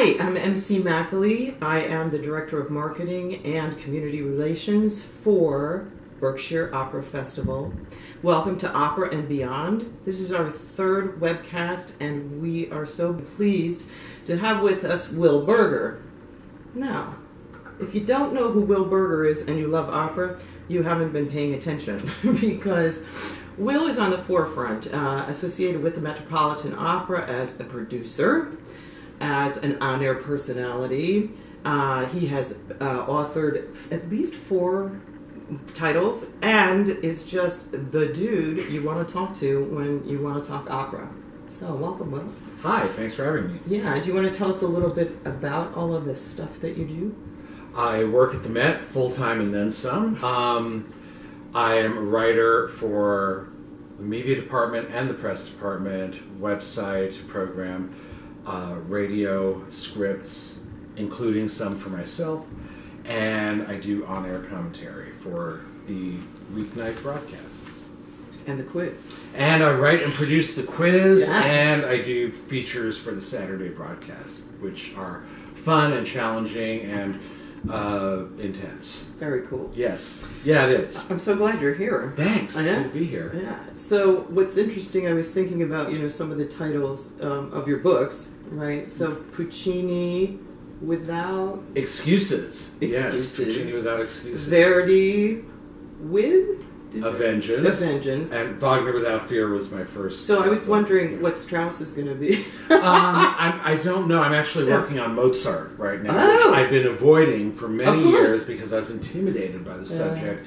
Hi, I'm MC McAlee. I am the Director of Marketing and Community Relations for Berkshire Opera Festival. Welcome to Opera and Beyond. This is our third webcast, and we are so pleased to have with us Will Berger. Now, if you don't know who Will Berger is and you love opera, you haven't been paying attention because Will is on the forefront, uh, associated with the Metropolitan Opera as a producer, as an on air personality. Uh, he has uh, authored at least four titles and is just the dude you want to talk to when you want to talk opera. So, welcome, Will. Hi, thanks for having me. Yeah, do you want to tell us a little bit about all of this stuff that you do? I work at the Met full time and then some. Um, I am a writer for the media department and the press department, website, program, uh, radio, scripts, including some for myself, and I do on air commentary for the weeknight broadcasts. And the quiz. And I write and produce the quiz, Yeah. and I do features for the Saturday broadcast, which are fun and challenging and uh, intense. Very cool. Yes, yeah, it is. I'm so glad you're here. Thanks. I know. to be here. Yeah. So what's interesting, I was thinking about you know some of the titles um, of your books, right? So Puccini without Excuses. Excuses. Yes, Puccini without excuses. Verdi with Did- A Vengeance. A Vengeance. And Wagner Without Fear was my first. So I was book. wondering what Strauss is going to be. um, I'm, I don't know. I'm actually working on Mozart right now, Oh. which I've been avoiding for many years because I was intimidated by the subject.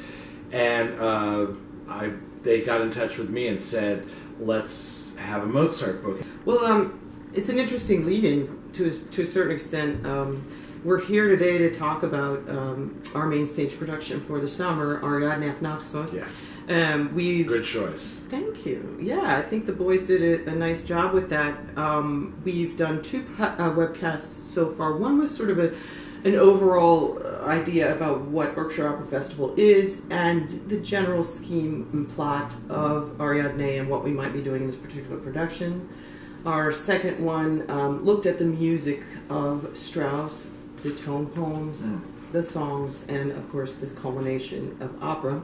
And uh, I, they got in touch with me and said, "Let's have a Mozart book." Well, um, it's an interesting lead-in to a, to a certain extent. Um, we're here today to talk about um, our main stage production for the summer, Ariadne auf Naxos. Yes, Um, we good choice. Thank you. Yeah, I think the boys did a, a nice job with that. Um, we've done two uh, webcasts so far. One was sort of a an overall uh, idea about what Berkshire Opera Festival is and the general scheme and plot of Ariadne and what we might be doing in this particular production. Our second one um, looked at the music of Strauss, the tone poems, Mm. the songs, and of course this culmination of opera.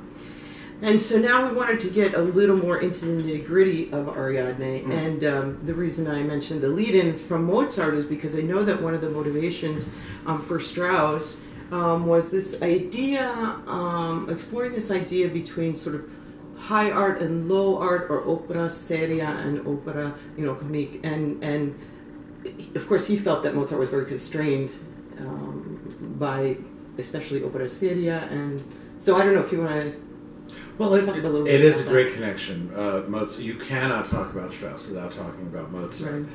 And so now we wanted to get a little more into the nitty gritty of Ariadne. Mm. And um, the reason I mentioned the lead in from Mozart is because I know that one of the motivations um, for Strauss um, was this idea, um, exploring this idea between sort of high art and low art, or opera seria and opera, you know, comique. And, and of course, he felt that Mozart was very constrained um, by especially opera seria. And so I don't know if you want to Well, it, Talk a little it is a about great connection. Uh, Mozart. You cannot talk about Strauss without talking about Mozart. Right.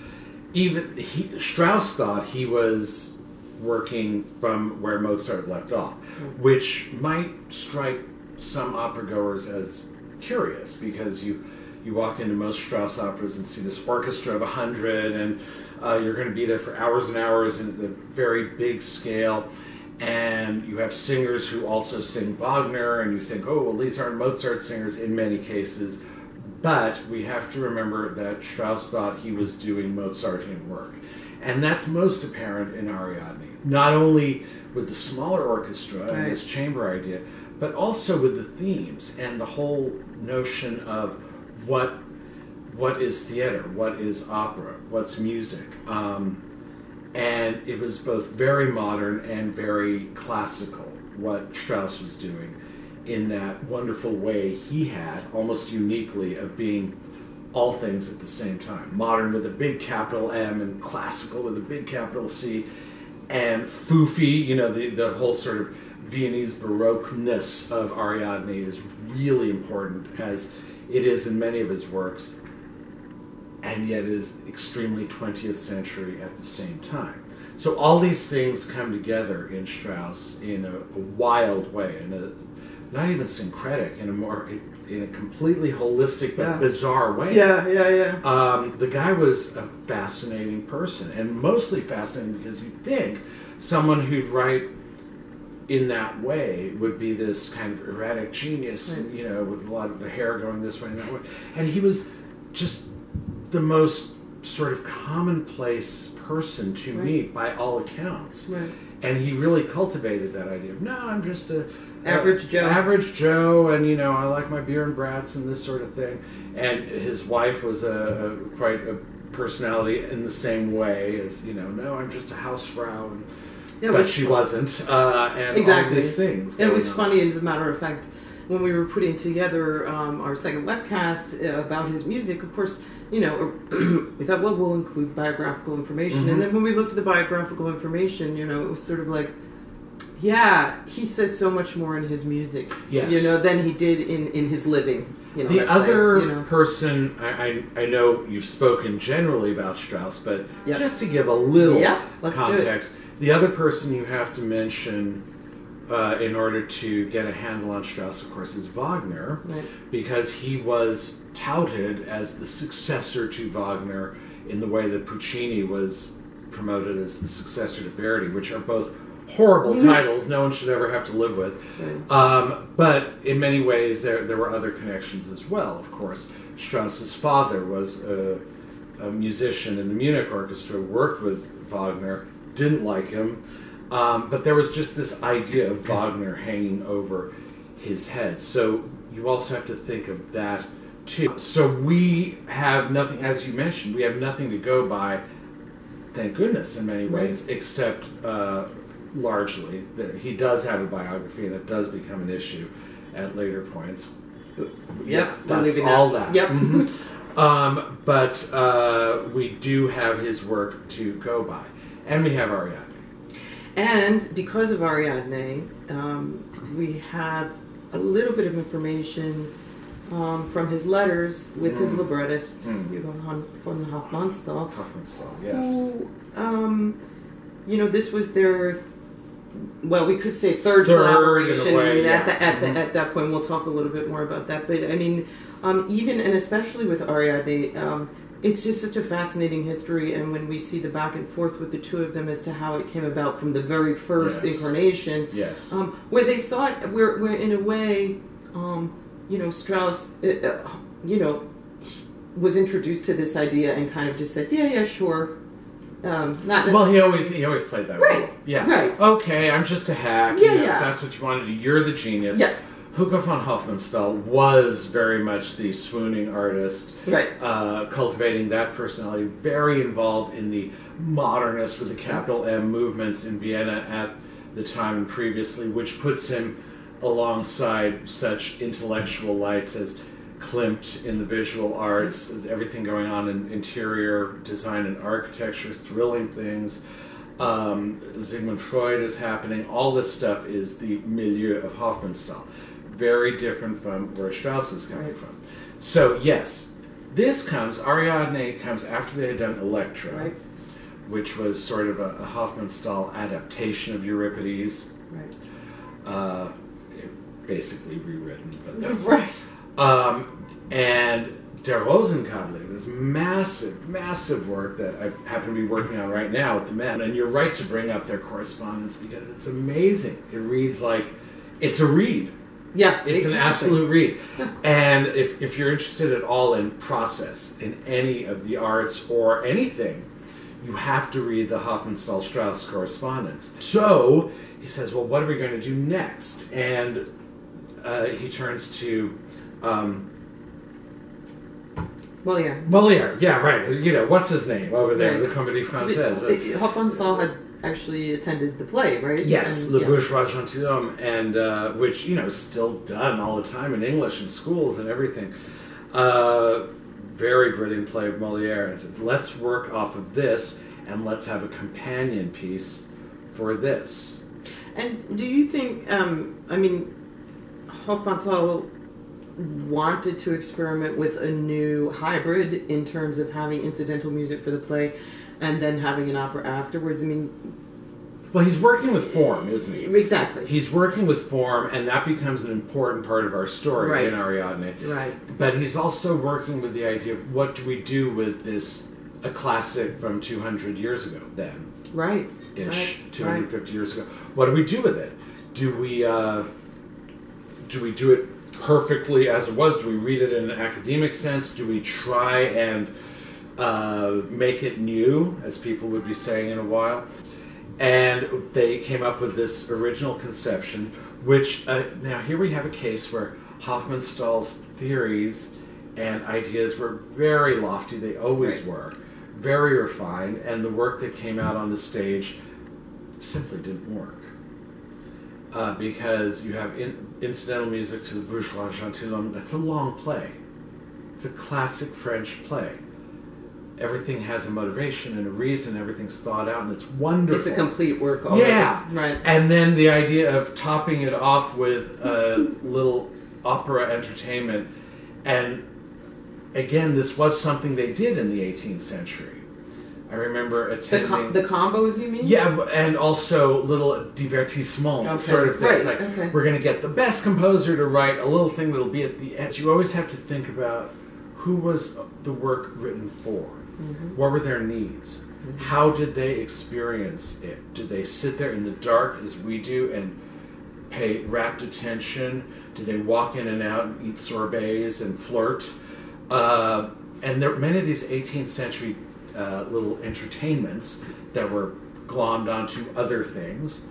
even he, Strauss thought he was working from where Mozart left off, which might strike some opera goers as curious because you you walk into most Strauss operas and see this orchestra of a hundred, and uh, you're going to be there for hours and hours and at the very big scale. And you have singers who also sing Wagner, and you think, oh, well, these aren't Mozart singers in many cases. But we have to remember that Strauss thought he was doing Mozartian work. And that's most apparent in Ariadne. Not only with the smaller orchestra Right. and this chamber idea, but also with the themes and the whole notion of what what is theater, what is opera, what's music. Um, and it was both very modern and very classical what Strauss was doing in that wonderful way he had, almost uniquely, of being all things at the same time. Modern with a big capital M and classical with a big capital C, and foofy, you know, the, the whole sort of Viennese Baroqueness of Ariadne is really important, as it is in many of his works and yet is extremely 20th century at the same time. So all these things come together in Strauss in a, a wild way, in a not even syncretic, in a more in a completely holistic but Yeah. bizarre way. Yeah, yeah, yeah. Um, the guy was a fascinating person, and mostly fascinating because you'd think someone who'd write in that way would be this kind of erratic genius, and, you know, with a lot of the hair going this way and that way. And he was just the most sort of commonplace person to Right. meet by all accounts. Right. And he really cultivated that idea of no, I'm just a Average Joe." average Joe, and you know I like my beer and brats and this sort of thing. And his wife was a, a quite a personality in the same way as you know, no, I'm just a housefrau, and, Yeah, but she wasn't, uh, and all these things. And it was on. funny, as a matter of fact, when we were putting together um, our second webcast uh, about his music, of course, you know, we thought, well, we'll include biographical information. Mhm. And then when we looked at the biographical information, you know, it was sort of like, yeah, he says so much more in his music, Yes. you know, than he did in, in his living. You know, the other you know. person, I, I, I know you've spoken generally about Strauss, but Yep. just to give a little Yeah, let's do it. context, the other person you have to mention uh, in order to get a handle on Strauss, of course, is Wagner, Right. because he was touted as the successor to Wagner in the way that Puccini was promoted as the successor to Verdi, which are both horrible titles no one should ever have to live with. Right. Um, but in many ways, there, there were other connections as well. Of course, Strauss's father was a, a musician in the Munich Orchestra, worked with Wagner, didn't like him, um, but there was just this idea of Wagner hanging over his head. So you also have to think of that too. So we have nothing, as you mentioned, we have nothing to go by. Thank goodness, in many ways, except uh, largely that he does have a biography, and it does become an issue at later points. Yep, that's all that. that. Yep. Mhm. um, but uh, we do have his work to go by, and we have Ariadne. And because of Ariadne, um, we have a little bit of information um, from his letters with his Mm. librettist, Mm. Hugo von Hofmannsthal. Hofmannsthal, yes. who, um, you know, this was their, well, we could say third, Third, collaboration. way, I mean, yeah. at, the, at, the, at that point, we'll talk a little bit more about that. But I mean, um, even and especially with Ariadne, um, it's just such a fascinating history. And when we see the back and forth with the two of them as to how it came about from the very first Yes. incarnation, Yes. um, where they thought, where, where in a way, um, you know, Strauss, uh, uh, you know, was introduced to this idea and kind of just said, yeah, yeah, sure. Um, not well, he always he always played that Right, role. Yeah. right. Okay, I'm just a hack. Yeah, you know, yeah. If that's what you want to do, you're the genius. Yeah. Hugo von Hofmannsthal was very much the swooning artist. Right. uh, cultivating that personality, very involved in the modernist with a capital M movements in Vienna at the time and previously, which puts him alongside such intellectual lights as Klimt in the visual arts, everything going on in interior design and architecture, thrilling things. Um, Sigmund Freud is happening. All this stuff is the milieu of Hofmannsthal. Very different from where Strauss is coming from. So, yes, this comes, Ariadne comes after they had done Electra, Right. which was sort of a, a Hofmannsthal adaptation of Euripides, Right. uh, basically rewritten, but that's right. um, and Der Rosenkavalier, this massive, massive work that I happen to be working on right now with the men. And you're right to bring up their correspondence because it's amazing. It reads like it's a read. Yeah. It's an absolute read. And if, if you're interested at all in process, in any of the arts or anything, you have to read the Hofmannsthal Strauss correspondence. So he says, Well, what are we going to do next? And uh, he turns to. Um, Well, yeah. Moliere, yeah, right. You know, what's his name over there, Right. the Comédie Française? Hofmannsthal had actually attended the play, right? Yes, And- Le yeah. Bourgeois Gentilhomme, and uh, which you know is still done all the time in English in schools and everything. Uh, very brilliant play of Moliere, and says, let's work off of this, and let's have a companion piece for this. And do you think? Um, I mean, Hofmannsthal wanted to experiment with a new hybrid in terms of having incidental music for the play, and then having an opera afterwards. I mean, Well, he's working with form, isn't he? exactly. He's working with form, and that becomes an important part of our story Right. in Ariadne. Right. But he's also working with the idea of what do we do with this, a classic from 200 years ago, then Right. ish, Right. 250 years ago. What do we do with it? Do we uh, do we do it perfectly as it was? Do we read it in an academic sense? Do we try and uh, make it new, as people would be saying in a while. And they came up with this original conception, which uh, now here we have a case where Hofmannsthal's theories and ideas were very lofty. They always Right. were very refined, and the work that came out on the stage simply didn't work. Uh, because you have in, incidental music to the Bourgeois Gentilhomme, that's a long play. It's a classic French play. Everything has a motivation and a reason, everything's thought out, and it's wonderful. It's a complete work. Already. Yeah. Right. And then the idea of topping it off with a little opera entertainment. And again, this was something they did in the 18th century. I remember The, attending. com- the combos, you mean? yeah, and also little divertissement Okay. sort of things. Right, Like, okay. we're going to get the best composer to write a little thing that'll be at the edge. You always have to think about who was the work written for? Mm-hmm. What were their needs? How did they experience it? Did they sit there in the dark as we do and pay rapt attention? Did they walk in and out and eat sorbets and flirt? Uh, and there many of these 18th century uh, little entertainments that were glommed onto other things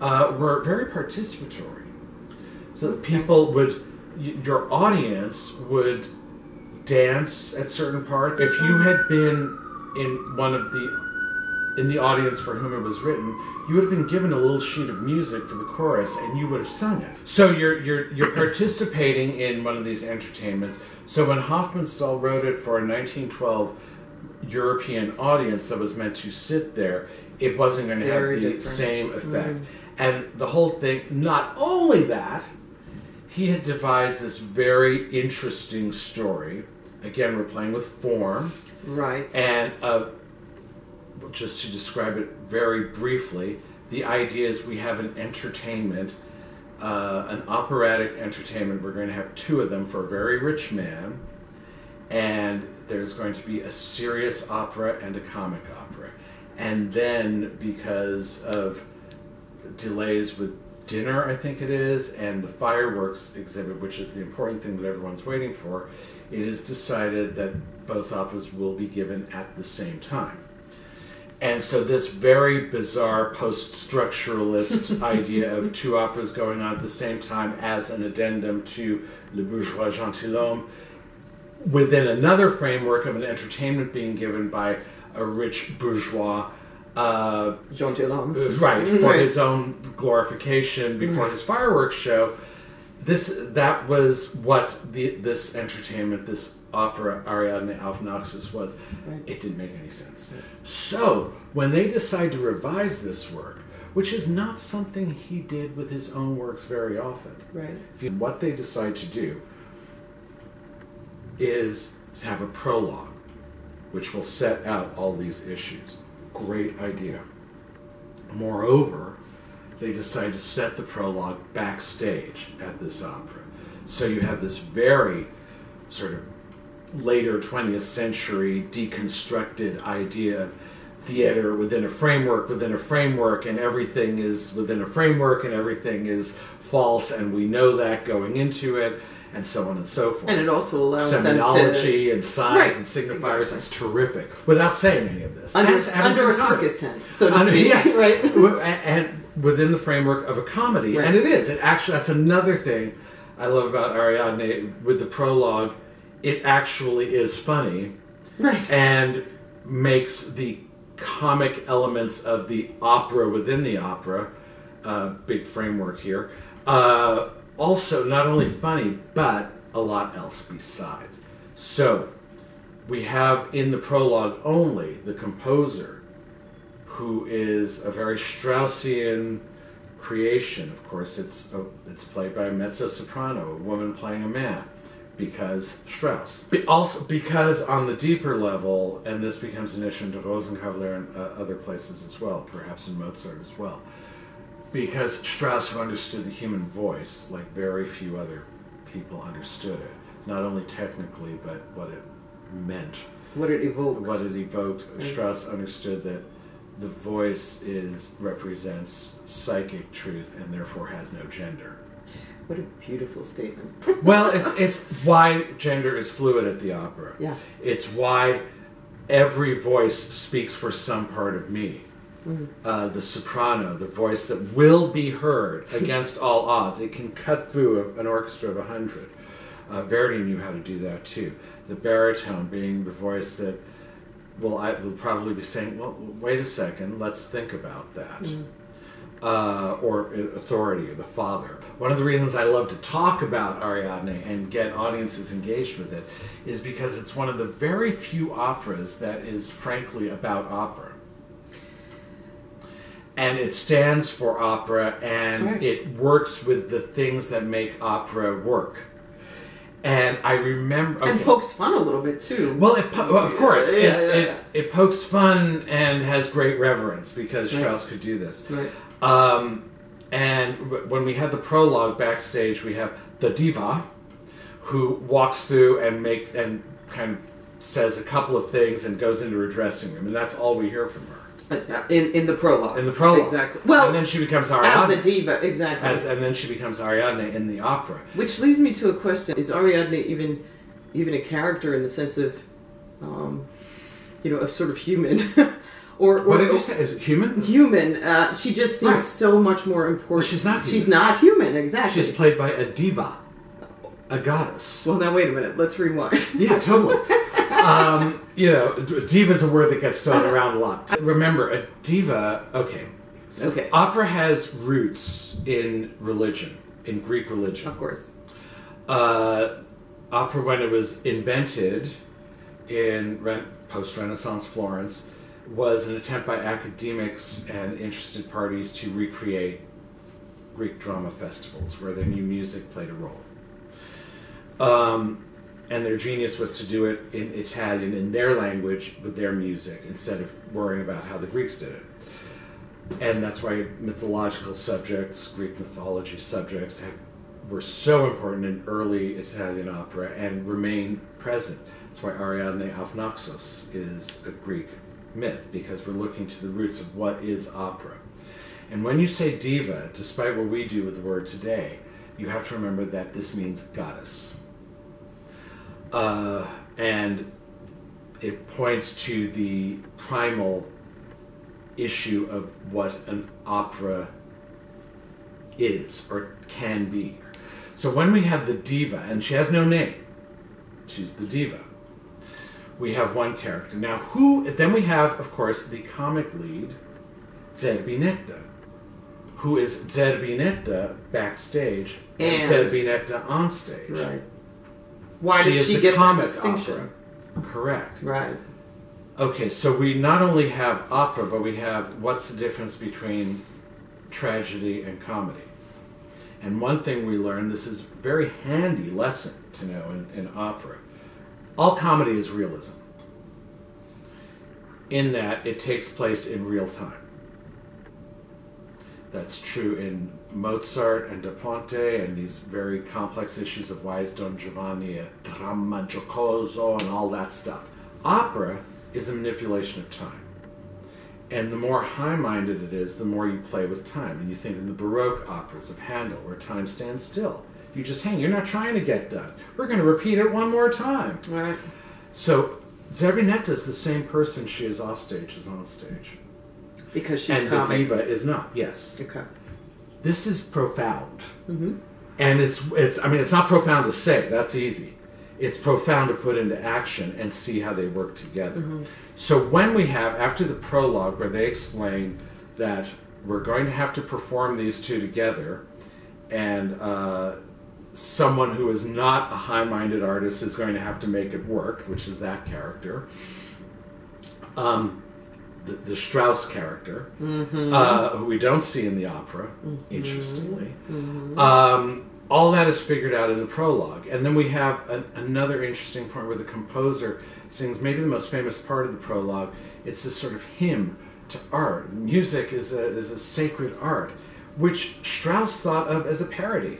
uh, were very participatory. So that people would, your audience would dance at certain parts. If you had been in one of the in the audience for whom it was written, you would have been given a little sheet of music for the chorus, and you would have sung it. So you're you're you're participating in one of these entertainments. So when Hofmannsthal wrote it for a 1912 European audience that was meant to sit there, it wasn't going to have the different. same mm-hmm. effect. And the whole thing, not only that, he had devised this very interesting story. Again, we're playing with form, Right. and uh, just to describe it very briefly, the idea is we have an entertainment, uh, an operatic entertainment. We're going to have two of them for a very rich man, and there's going to be a serious opera and a comic opera. And then, because of delays with dinner, I think it is, and the fireworks exhibit, which is the important thing that everyone's waiting for, it is decided that both operas will be given at the same time. And so, this very bizarre post structuralist idea of two operas going on at the same time as an addendum to Le Bourgeois Gentilhomme within another framework of an entertainment being given by a rich bourgeois. Uh, Jean Gillaume. uh, right for Right. his own glorification before his fireworks show this that was what the this entertainment this opera ariadne auf naxos was. Right. it didn't make any sense. So when they decide to revise this work which is not something he did with his own works very often Right. what they decide to do is to have a prologue which will set out all these issues. Great idea. Moreover they decide to set the prologue backstage at this opera so you have this very sort of later 20th century deconstructed idea of theater within a framework within a framework and everything is within a framework and everything is false and we know that going into it and so on and so forth And it also allows them to semiology and signs Right, and signifiers exactly. it's terrific without saying any of this under, And under a circus tent, so to Under- speak. yes, Right. W- a- and within the framework of a comedy, Right. and it is. It actually that's another thing I love about Ariadne with the prologue. It actually is funny Right. and makes the comic elements of the opera within the opera, uh, big framework here, uh, also not only funny but a lot else besides. So we have in the prologue only the composer, who is a very Straussian creation. Of course, it's a, it's played by a mezzo soprano, a woman playing a man, because Strauss. Be- also, because on the deeper level, and this becomes an issue in Der Rosenkavalier and uh, other places as well, perhaps in Mozart as well, because Strauss, who understood the human voice like very few other people understood it, not only technically but what it meant What it evoked. what it evoked. Strauss understood that the voice is represents psychic truth and therefore has no gender. What a beautiful statement. Well, it's it's why gender is fluid at the opera. Yeah. It's why every voice speaks for some part of me. Uh, the soprano, the voice that will be heard against all odds. It can cut through a, an orchestra of a hundred. Uh, Verdi knew how to do that too. The baritone being the voice that will I will probably be saying, "Well, wait a second, let's think about that." Uh, or authority, or the father. One of the reasons I love to talk about Ariadne and get audiences engaged with it is because it's one of the very few operas that is frankly about opera. And it stands for opera and Right. it works with the things that make opera work. And I remember. And pokes fun a little bit too. Well, it po- well, of course, Yeah, it, yeah, it, yeah. it pokes fun and has great reverence because Right. Strauss could do this. Right. Um, and when we had the prologue backstage, we have the diva, who walks through and makes and kind of says a couple of things and goes into her dressing room, and that's all we hear from her In in the prologue. in the prologue. Exactly. Well, and then she becomes Ariadne as the diva, exactly. as- and then she becomes Ariadne in the opera. Which leads me to a question: Is Ariadne even even a character in the sense of, um, you know, of sort of human, or, or What did you say? Is it human? Human. Uh, she just seems Right. so much more important. she's not Human. She's not human. Exactly. She's played by a diva, a goddess. well, now wait a minute. Let's rewind. Yeah, totally. um, you know, diva is a word that gets thrown around a lot. Remember, a diva, okay. okay. Opera has roots in religion, in Greek religion. Of course. Uh, opera, when it was invented in Ren- post Renaissance Florence, was an attempt by academics and interested parties to recreate Greek drama festivals where they knew music played a role. Um, and their genius was to do it in Italian, in their language, with their music, instead of worrying about how the Greeks did it. And that's why mythological subjects, Greek mythology subjects, have, were so important in early Italian opera and remain present. That's why Ariadne auf Naxos is a Greek myth, because we're looking to the roots of what is opera. And when you say diva, despite what we do with the word today, you have to remember that this means goddess. Uh, and it points to the primal issue of what an opera is or can be. So when we have the diva, and she has no name, she's the diva. We have one character. Now, who? Then we have, of course, the comic lead, Zerbinetta, who is Zerbinetta backstage and, And- Zerbinetta on stage. Right. Why She did she get that distinction? opera. Correct. Right. Okay, so we not only have opera, but we have what's the difference between tragedy and comedy? And one thing we learned, this is a very handy lesson to know in, in opera. All comedy is realism, in that it takes place in real time. That's true in Mozart and Da Ponte and these very complex issues of why is Don Giovanni a dramma giocoso and all that stuff. Opera is a manipulation of time. And the more high minded it is, the more you play with time. And you think in the Baroque operas of Handel, where time stands still. You just hang, you're not trying to get done. We're going to repeat it one more time. Right. So Zerbinetta is the same person she is off stage as on stage. Because she's and comic. the diva is not, yes Okay. This is profound. Mm-hmm. and it's it's i mean it's not profound to say. That's easy. It's profound to put into action and see how they work together. So when we have after the prologue where they explain that we're going to have to perform these two together and uh, someone who is not a high-minded artist is going to have to make it work which is that character um, the, the Strauss character, uh, who we don't see in the opera, interestingly. Um, all that is figured out in the prologue. And then we have an, another interesting part where the composer sings maybe the most famous part of the prologue. It's this sort of hymn to art. Music is a, is a sacred art, which Strauss thought of as a parody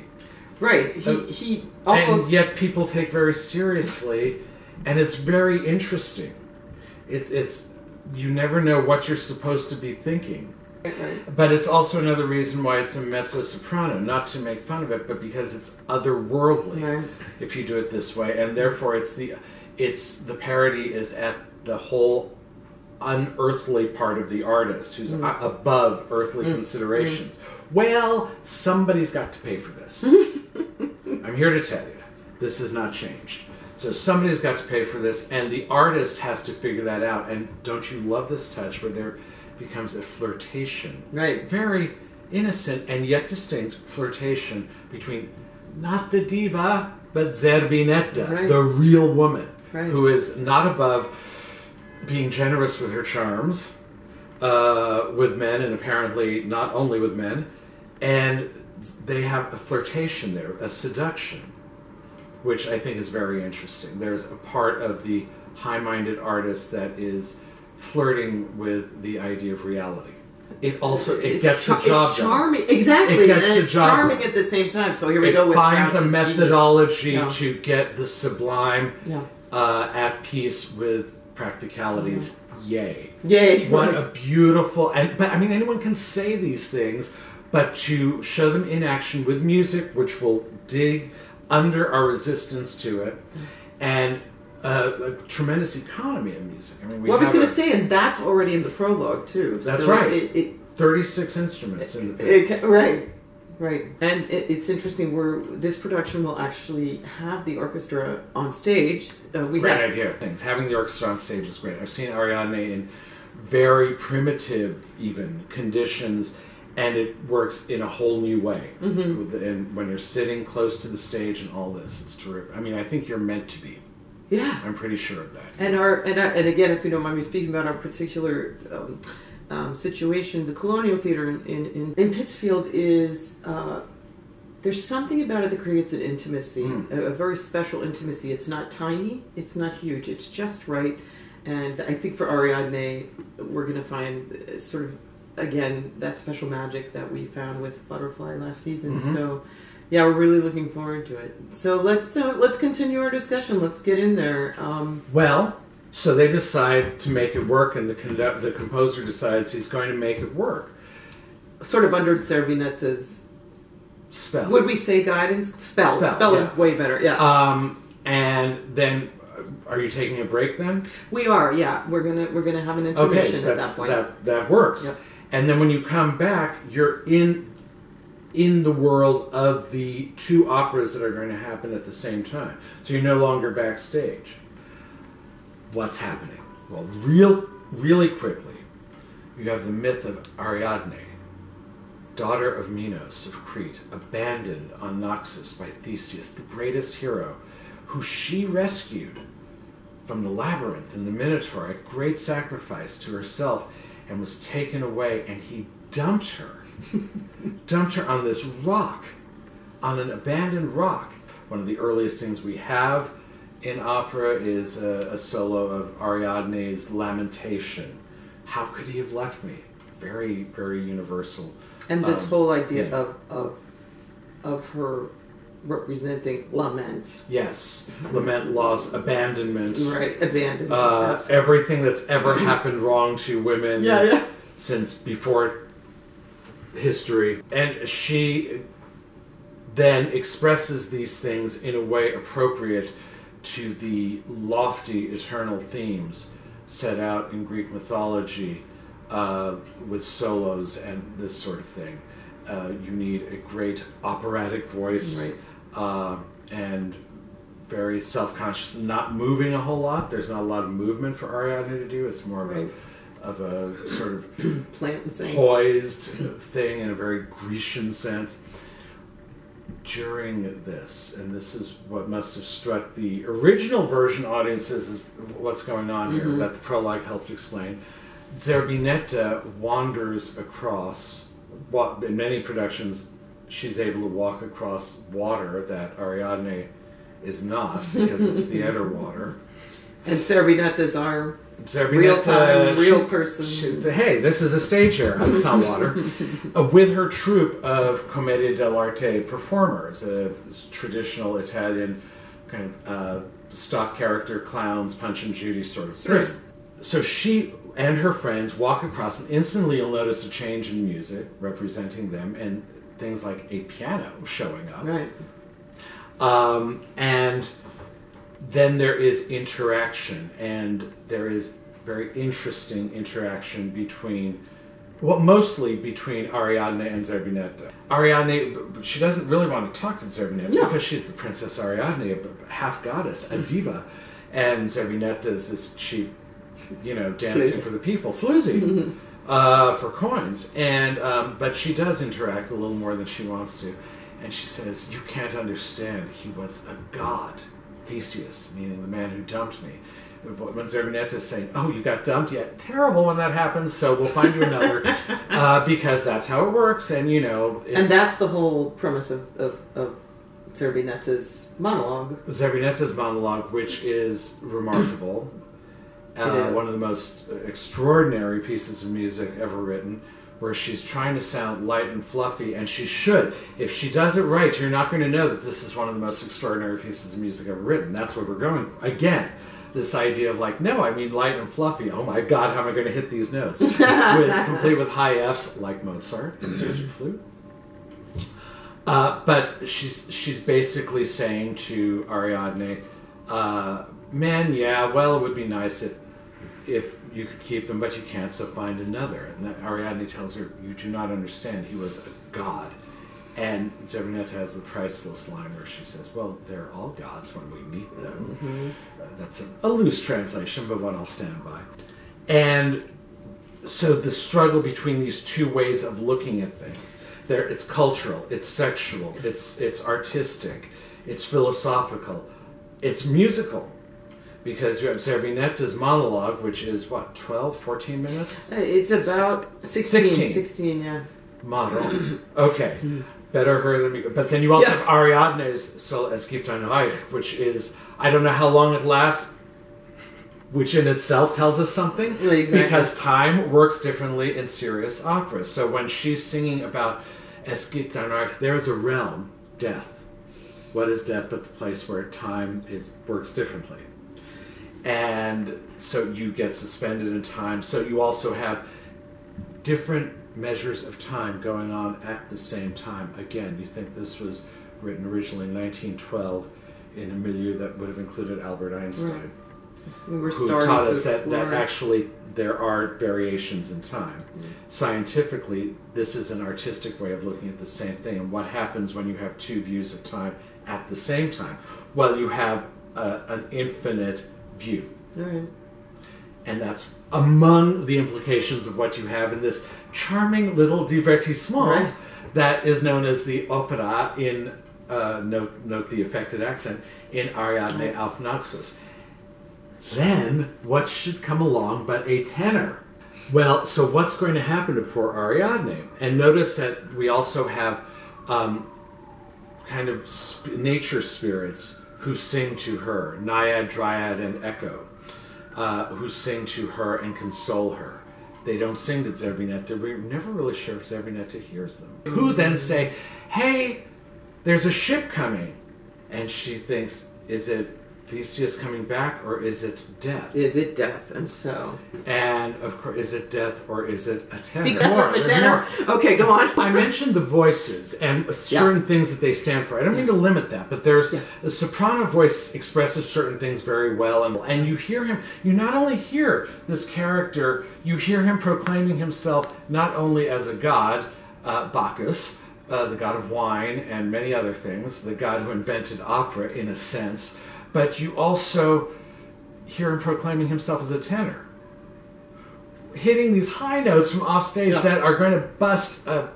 Right. He Uh, he almost and yet people take very seriously, and it's very interesting. It's it's you never know what you're supposed to be thinking, right, right. but it's also another reason why it's a mezzo soprano. Not to make fun of it, but because it's otherworldly Right. if you do it this way, and therefore it's the it's the parody is at the whole unearthly part of the artist who's Mm. above earthly considerations. Well, somebody's got to pay for this. I'm here to tell you, this has not changed. So somebody's got to pay for this, and the artist has to figure that out. And don't you love this touch where there becomes a flirtation? Right. Very innocent and yet distinct flirtation between not the diva, but Zerbinetta, Right. the real woman, Right. who is not above being generous with her charms uh, with men, and apparently not only with men. And they have a flirtation there, a seduction, which I think is very interesting. There's a part of the high minded artist that is flirting with the idea of reality. It also it It's gets char- the job It's done. charming, exactly. It gets and the it's job charming done. at the same time. So here we It go with finds a methodology Yeah. to get the sublime Yeah. uh, at peace with practicalities. Yay! Yay! What right. a beautiful and but I mean anyone can say these things, but to show them in action with music, which will dig under our resistance to it, and uh, a tremendous economy of music. I mean, we well, I was going to say, and that's already in the prologue too. That's so right. It, it, thirty-six instruments in the it, right, right, and it, it's interesting. Where this production will actually have the orchestra on stage. Uh, we Great have idea. Things having the orchestra on stage is great. I've seen Ariadne in very primitive, even conditions, and it works in a whole new way. Mm-hmm. And when you're sitting close to the stage and all this, it's terrific. I mean, I think you're meant to be. yeah, I'm pretty sure of that. And our and, our, and again, if you don't mind me speaking about our particular um, um, situation, the Colonial Theater in in, in, in Pittsfield is uh, there's something about it that creates an intimacy, Mm. a, a very special intimacy. It's not tiny, it's not huge, it's just right. And I think for Ariadne, we're going to find uh, sort of again that special magic that we found with Butterfly last season. Mhm. So. Yeah, we're really looking forward to it. So let's uh, let's continue our discussion. Let's get in there. Um, well, so they decide to make it work, and the condu- the composer decides he's going to make it work. sort of under Zerbinetta's, Spell. would we say guidance? Spell. Spell, Spell, is way better. Yeah, Um, and then, are you taking a break then? we are. Yeah, we're gonna we're gonna have an Okay, at that point. that that works. Yep. And then when you come back, you're in in the world of the two operas that are going to happen at the same time. So you're no longer backstage. What's happening? Well, real really quickly, you have the myth of Ariadne, daughter of Minos of Crete, abandoned on Naxos by Theseus, the greatest hero, who she rescued from the labyrinth and the Minotaur at great sacrifice to herself and was taken away, and he dumped her. dumped her on this rock, on an abandoned rock. One of the earliest things we have in opera is a, a solo of Ariadne's lamentation. How could he have left me? Very, very universal. and this um, whole idea yeah. of of of her representing lament, Yes, lament, loss, abandonment, right? abandonment. uh, everything that's ever happened wrong to women. yeah, yeah. since before history. And she then expresses these things in a way appropriate to the lofty eternal themes set out in Greek mythology uh, with solos and this sort of thing. Uh, you need a great operatic voice Right. Uh, and very self-conscious, not moving a whole lot. There's not a lot of movement for Ariadne to do. It's more of Right. a of a sort of Plant poised thing in a very Grecian sense. During this, and this is what must have struck the original version audiences, is what's going on here Mhm. that the prologue helped explain. Zerbinetta wanders across. wa- In many productions, she's able to walk across water that Ariadne is not because it's theater water. And Zerbinetta's our Zerbinetta, real time, real person. she- hey, this is a stage here on Sound Water, uh, with her troupe of Commedia dell'arte performers, uh, traditional Italian kind of uh, stock character clowns, Punch and Judy sort of thing. So she and her friends walk across, and instantly you'll notice a change in music representing them, and things like a piano showing up. right. Um, and then there is interaction, and there is very interesting interaction between, well, mostly between Ariadne and Zerbinetta. Ariadne, she doesn't really want to talk to Zerbinetta No. because she's the Princess Ariadne, a half goddess, a diva, and Zerbinetta is this cheap, you know, dancing for the people, floozy. Uh, for coins, and um, but she does interact a little more than she wants to, and she says, "You can't understand. He was a god, Theseus, meaning the man who dumped me." When Zerbinetta is saying, "Oh, you got dumped yet? Terrible when that happens. So we'll find you another, uh, because that's how it works." And you know, it's, And that's the whole premise of, of, of Zerbinetta's monologue. Zerbinetta's monologue, which is remarkable, It uh, one of the most extraordinary pieces of music ever written, where she's trying to sound light and fluffy, and she should. If she does it right, you're not going to know that this is one of the most extraordinary pieces of music ever written. That's what we're going for. Again, this idea of like, no, I mean light and fluffy. Oh my God, how am I going to hit these notes? with, complete with high Fs, like Mozart in the magic flute. Uh, but she's she's basically saying to Ariadne, uh, "Men, yeah, well, it would be nice if if you could keep them, but you can't. So find another." And then Ariadne tells her, "You do not understand. He was a god." And Zerbinetta has the priceless line where she says, "Well, they're all gods when we meet them." Uh, that's a, a loose translation, but one I'll stand by. And so the struggle between these two ways of looking at things there it's cultural it's sexual it's it's artistic it's philosophical it's musical because you have Zerbinetta's monologue which is what 12 14 minutes Uh, It's about 16. 16. 16, yeah. model okay better her than me but then you also Yeah. have Ariadne's Sol es ein Reich which is I don't know how long it lasts which in itself tells us something exactly. because time works differently in serious operas. So when she's singing about Es ein Reich, there's a realm, death. What is death but the place where time is works differently? And so you get suspended in time. So you also have different measures of time going on at the same time. Again, you think this was written originally in 1912 in a milieu that would have included Albert Einstein Right. We were who starting taught to us that, that actually there are variations in time. Mm. Scientifically, this is an artistic way of looking at the same thing. And what happens when you have two views of time at the same time? Well, you have a, an infinite view. All right. And that's among the implications of what you have in this charming little divertissement Right. that is known as the opera in, uh, note, note the affected accent, in Ariadne auf Naxos. Then, what should come along but a tenor? Well, so what's going to happen to poor Ariadne? And notice that we also have um, kind of sp- nature spirits who sing to her Naiad, Dryad, and Echo, uh, who sing to her and console her. They don't sing to Zerbinetta. We're never really sure if Zerbinetta hears them. Who then say, Hey, there's a ship coming. And she thinks, Is it Theseus coming back or is it death? Is it death? And so. And of course, is it death or is it a tenor? Because More, of the tenor. more. Okay, go on. I mentioned the voices and certain things that they stand for. I don't mean to limit that, but there's Yeah. the soprano voice expresses certain things very well, and and you hear him. You not only hear this character, you hear him proclaiming himself not only as a god, uh, Bacchus, uh, the god of wine and many other things, the god who invented opera in a sense, but you also hear him proclaiming himself as a tenor hitting these high notes from offstage Yeah. that are going to bust a,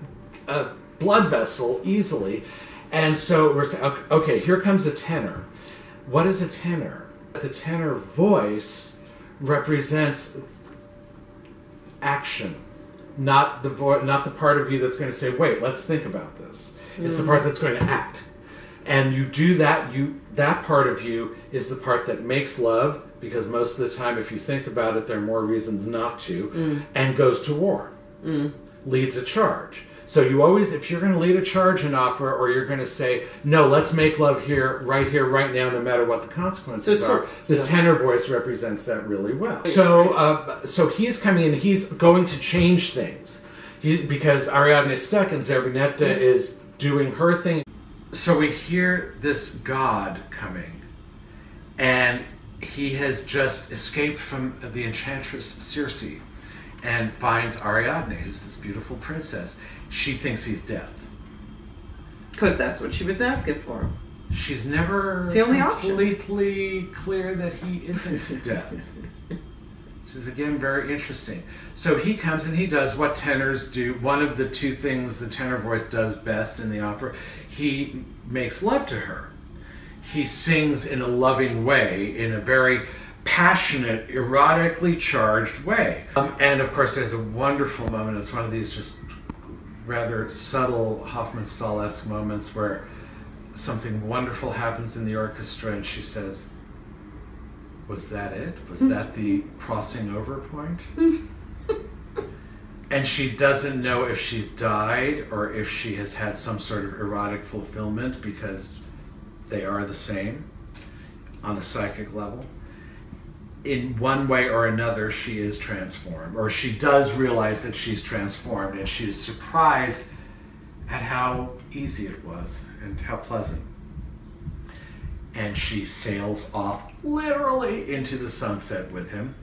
a blood vessel easily. And so we're saying, okay, here comes a tenor. What is a tenor? The tenor voice represents action, not the vo- not the part of you that's going to say, "Wait, let's think about this." It's the mm. part that's going to act. And you do that, you that part of you is the part that makes love because most of the time if you think about it there are more reasons not to mm. and goes to war. Mm. Leads a charge. So you always if you're going to lead a charge in opera or you're going to say, "No, let's make love here right here right now no matter what the consequences So- so- are." The yeah. tenor voice represents that really well. So uh, so he's coming in, he's going to change things. He, because Ariadne is stuck and Zerbinetta mm. is doing her thing. So we hear this god coming, and he has just escaped from the enchantress Circe and finds Ariadne, who's this beautiful princess. She thinks he's dead. Because that's what she was asking for. She's never It's the only option. completely clear that he isn't dead. Which is again very interesting. So he comes and he does what tenors do. One of the two things the tenor voice does best in the opera. He makes love to her. He sings in a loving way, in a very passionate, erotically charged way. Um, and of course, there's a wonderful moment. It's one of these just rather subtle Hofmannsthal-esque moments where something wonderful happens in the orchestra and she says, was that it? Was that the crossing over point? And she doesn't know if she's died or if she has had some sort of erotic fulfillment because they are the same on a psychic level. In one way or another, she is transformed, or she does realize that she's transformed, and she is surprised at how easy it was and how pleasant. And she sails off literally into the sunset with him.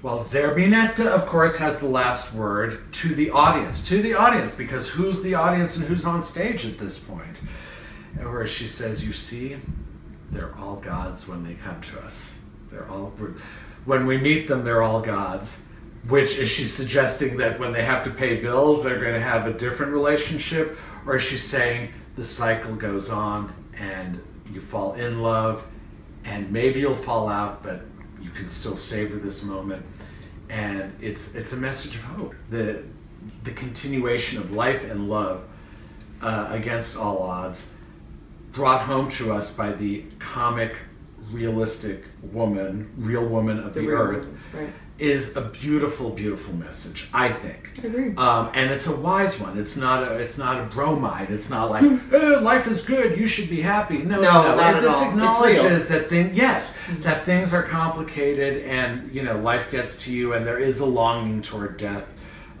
Well, Zerbinetta, of course, has the last word to the audience. To the audience, because who's the audience and who's on stage at this point? Where she says, You see, they're all gods when they come to us. They're all, when we meet them, they're all gods. Which is she suggesting that when they have to pay bills, they're going to have a different relationship? Or is she saying the cycle goes on and you fall in love and maybe you'll fall out, but you can still savor this moment. And it's it's a message of hope. The the continuation of life and love uh, against all odds, brought home to us by the comic, realistic woman, real woman of the, real earth, Right. Is a beautiful, beautiful message. I think. I agree. Um, and it's a wise one. It's not a. It's not a bromide. It's not like "Eh, life is good. You should be happy. No, No, no. not It- at this all. It's acknowledges that thing. Yes, that things are complicated, and you know life gets to you, and there is a longing toward death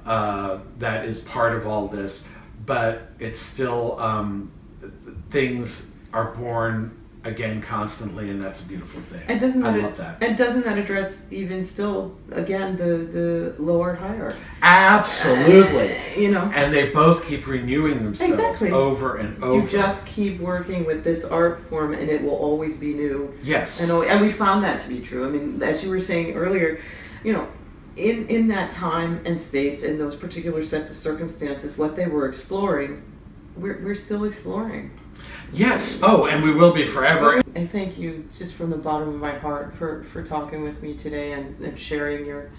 uh, that is part of all this. But it's still um, th- th- things are born again constantly, and that's a beautiful thing. And doesn't I that love that. and doesn't that address even still again the the lower hierarchy? Absolutely. Uh, you know, and they both keep renewing themselves Exactly. over and over. you just keep working with this art form, and it will always be new. yes, And al- and we found that to be true. I mean, as you were saying earlier, you know, in in that time and space, in those particular sets of circumstances, what they were exploring, we're we're still exploring. Yes. Oh, and we will be forever. I thank you just from the bottom of my heart for, for talking with me today and, and sharing your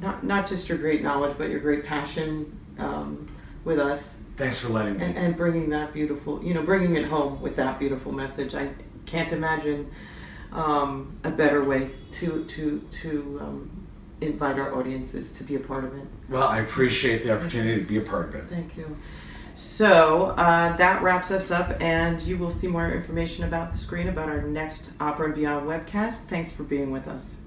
not not just your great knowledge but your great passion um, with us Thanks for letting me. and, and bringing that beautiful you know bringing it home with that beautiful message. I can't imagine um, a better way to to to um, invite our audiences to be a part of it. well, I appreciate the opportunity to be a part of it. Thank you. So uh, that wraps us up, and you will see more information about the screen about our next Opera and Beyond webcast. Thanks for being with us.